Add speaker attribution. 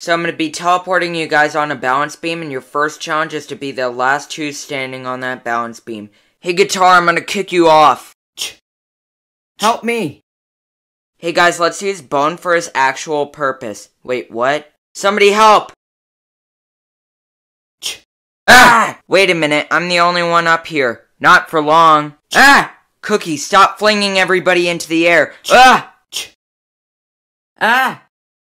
Speaker 1: So I'm going to be teleporting you guys on a balance beam, and your first challenge is to be the last two standing on that balance beam. Hey, Guitar, I'm going to kick you off.
Speaker 2: Help me!
Speaker 1: Hey guys, let's use Bone for his actual purpose. Wait, what? Somebody help! Ah! Wait a minute, I'm the only one up here. Not for long. Ah! Cookie, stop flinging everybody into the air. Ah!
Speaker 2: Ah!